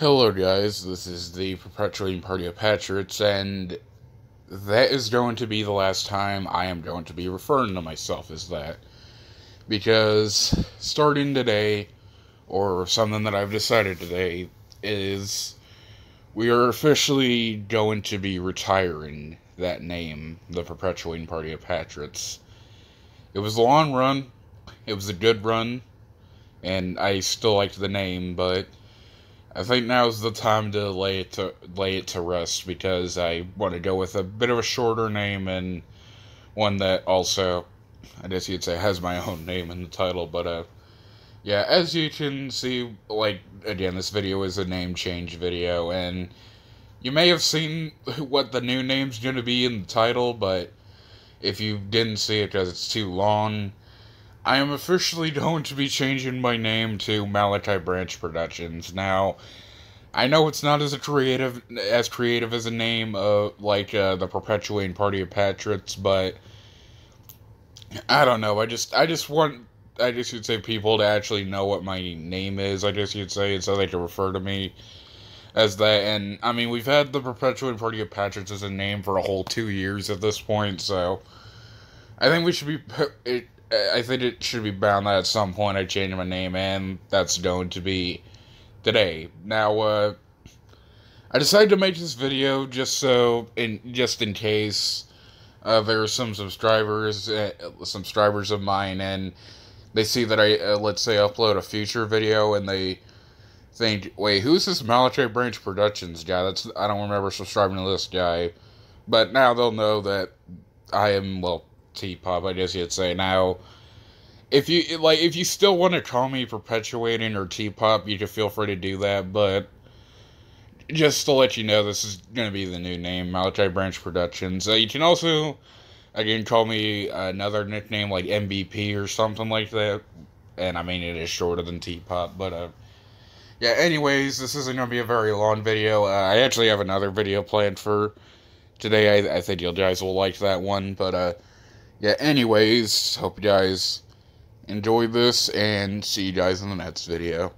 Hello, guys. This is the Perpetuating Party of Patricks, and that is going to be the last time I am going to be referring to myself as that. Because starting today, or something that I've decided today, is we are officially going to be retiring that name, the Perpetuating Party of Patricks. It was a long run, it was a good run, and I still liked the name, but I think now's the time to lay it to lay it to rest because I want to go with a bit of a shorter name and one that also, I guess you'd say, has my own name in the title. But uh, yeah, as you can see, like again, this video is a name change video, and you may have seen what the new name's going to be in the title, but if you didn't see it because it's too long, I am officially going to be changing my name to Malachi Branch Productions. Now, I know it's not as creative as creative as a name uh, like uh, the Perpetuating Party of Patricks, but I don't know. I just I just want I guess you'd say people to actually know what my name is. I guess you'd say, so they can refer to me as that. And I mean, we've had the Perpetuating Party of Patricks as a name for a whole two years at this point, so I think we should be I think it should be bound that at some point I change my name, and that's going to be today. Now, uh, I decided to make this video just so, in just in case uh, there are some subscribers, uh, subscribers of mine, and they see that I, uh, let's say, upload a future video, and they think, wait, who's this Malachi Branch Productions guy? That's I don't remember subscribing to this guy, but now they'll know that I am well T-pop, I guess you'd say. Now, if you like, if you still want to call me perpetuating or T-pop, you can feel free to do that. But just to let you know, this is gonna be the new name, Malachi Branch Productions. Uh, you can also, again, call me another nickname like MVP or something like that. And I mean, it is shorter than T-pop, but uh. Yeah, anyways, this isn't going to be a very long video. Uh, I actually have another video planned for today. I, I think you guys will like that one, but, uh, yeah, anyways, hope you guys enjoy this and see you guys in the next video.